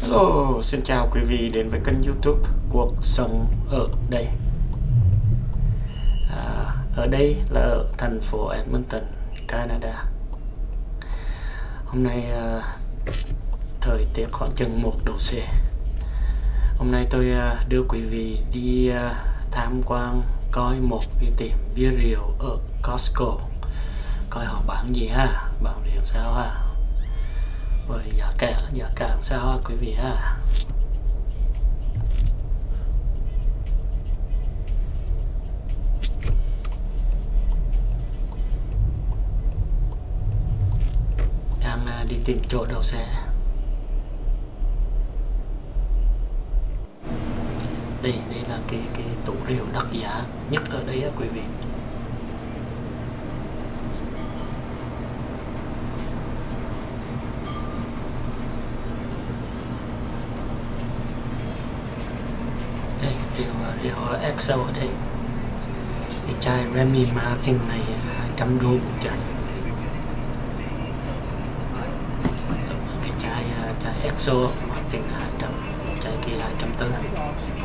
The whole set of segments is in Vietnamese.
Hello, xin chào quý vị đến với kênh youtube Cuộc Sống Ở Đây. À, Ở đây là ở thành phố Edmonton, Canada. Hôm nay à, thời tiết khoảng chừng 1 độ C. Hôm nay tôi à, đưa quý vị đi à, tham quan coi một cái tiệm bia rượu ở Costco. Coi họ bán gì ha, bán rượu sao ha? Với giá cả giá cả sao ha quý vị ha? Đang à, đi tìm chỗ đậu xe. Đây đây là cái cái tủ rượu đắt giá nhất ở đây á, quý vị. Đây rượu rượu EXO ở đây. Cái chai Remy Martin này 200 đô một chai cái chai à, chai EXO Martin 200 chai kia 240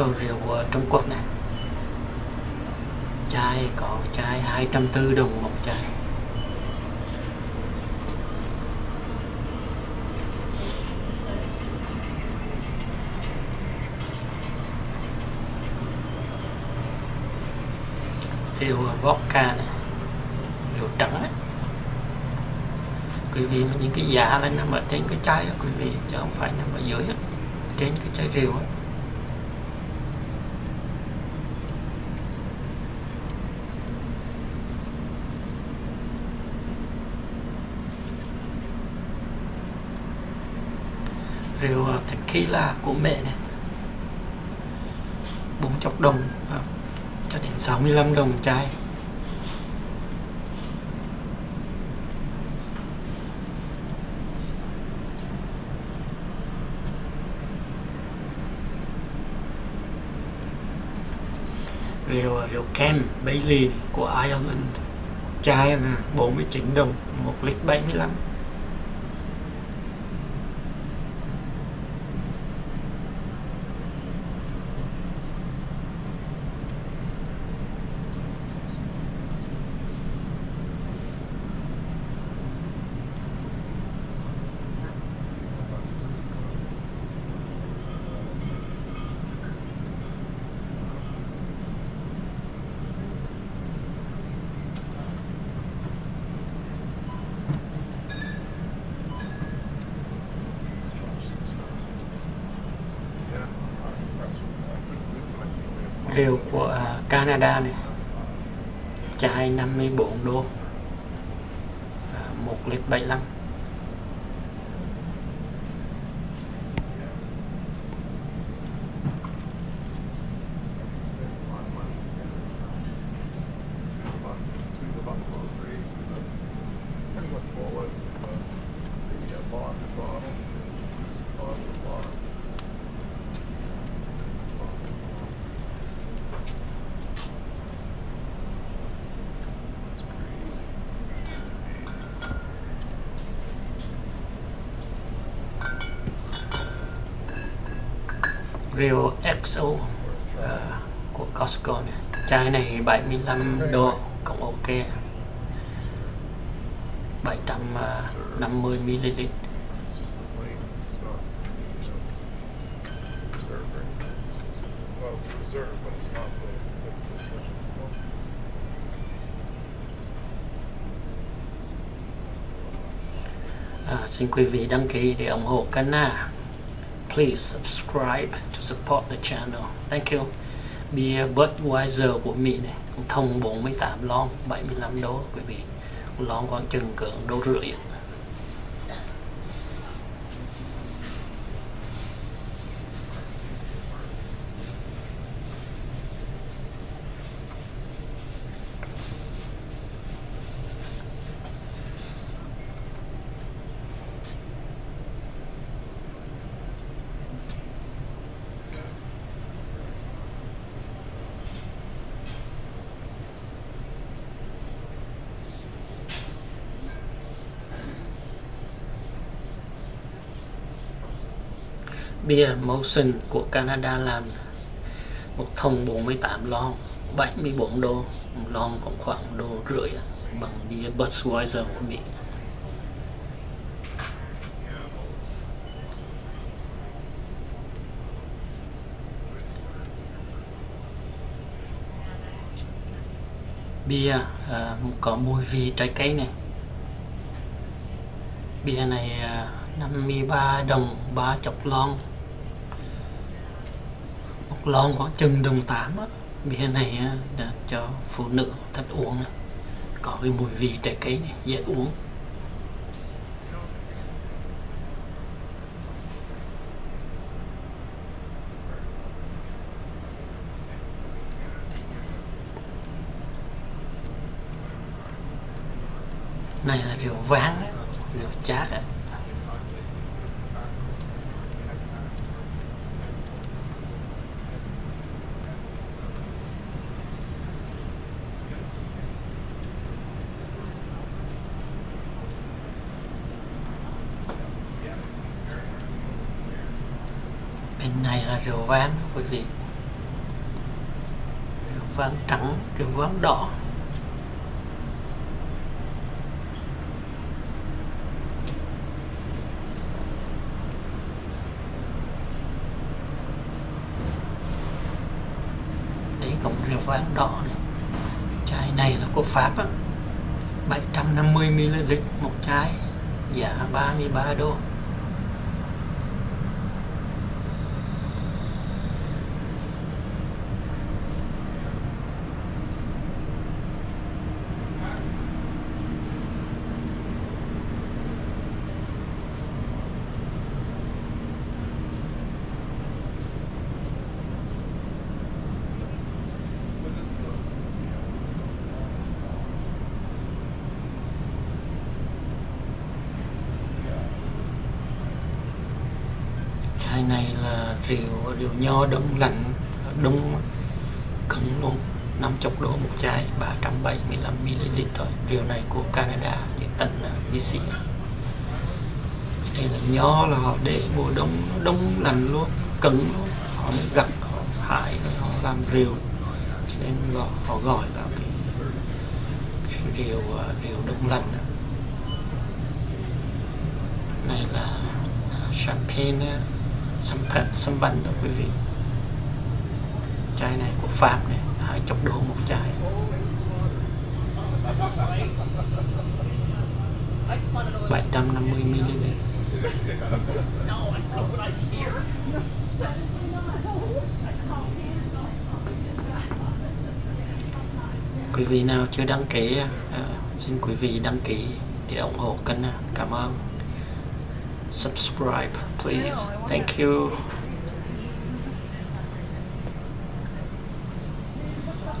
cầu rượu của Trung Quốc này chai có chai 240 đồng một chai rượu ờ, vodka này rượu trắng ấy. quý vị mà những cái giá này nằm ở trên cái chai quý vị, chứ không phải nằm ở dưới trên cái chai rượu ấy. Rượu tequila của mẹ này. 40 đồng à, cho đến 65 đồng chai. Rượu rượu kem Bailey của Ireland. Chai là 49 đồng, một lít 75 mươi rượu của à, Canada này. Chai 54 đô. À, 1 lít 75 Rio XO uh, của Costco này chai này 75 đô cũng ok. 750 ờ, ml à, xin quý vị đăng ký để ủng hộ kênh na please subscribe to support the channel. Thank you. Bia Budweiser của Mỹ này thông 48 lon 75 đô, quý vị. Lon khoảng chừng cỡ đô rưỡi Beer Motion của Canada làm một thùng 48 lon 74 đô một lon cũng khoảng đô rưỡi bằng bia Budweiser của Mỹ. Bia à, có mùi vị trái cây này. Bia này à, 53 đồng 3 chọc lon lon có chừng đồng tám á bia này á, là cho phụ nữ thích uống nè. có cái mùi vị trái cây này dễ uống này là rượu vang á, rượu chát á bên này là rượu vang, quý vị. Rượu vang trắng, rượu vang đỏ. Đấy cũng rượu vang đỏ này. Chai này là của Pháp á. 750ml một chai, giá 33 đô. Chai này là rượu rượu nho đông lạnh đông cứng luôn. 50 đô một chai 375ml thôi. Rượu này của Canada như tỉnh BC đây là nho là họ để mùa đông nó đông lạnh luôn cứng luôn. Họ mới gặt họ hại rồi họ làm rượu. Cho nên họ, họ gọi là cái, cái rượu à, rượu đông lạnh à. này là à, champagne uh, sâm phật đó quý vị. Chai này của Pháp này hai chục đô một chai. bảy trăm năm mươi ml quý vị nào chưa đăng ký uh, xin quý vị đăng ký để ủng hộ kênh uh, cảm ơn subscribe please. Thank you.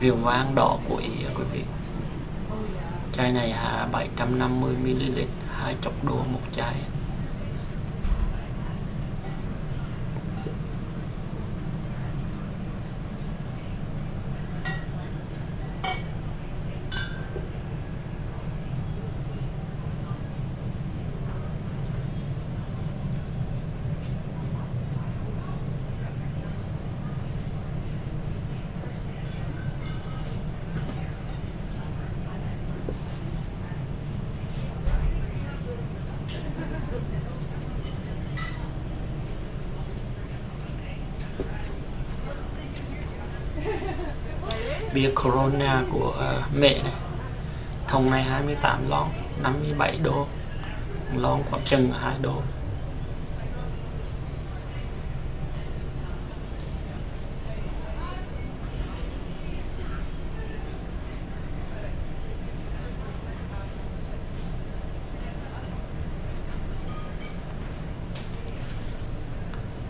Rượu vang đỏ của ý quý vị. Chai này là 750ml 20 đô một chai bia Corona của uh, mẹ này. Thùng này 28 lon 57 đô. Lon khoảng chừng 2 đô.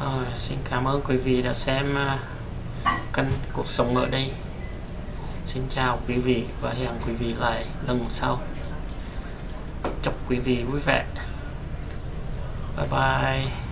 Rồi, xin cảm ơn quý vị đã xem uh, kênh cuộc sống ở đây xin chào quý vị và hẹn quý vị lại lần sau. Chúc quý vị vui vẻ. Bye bye.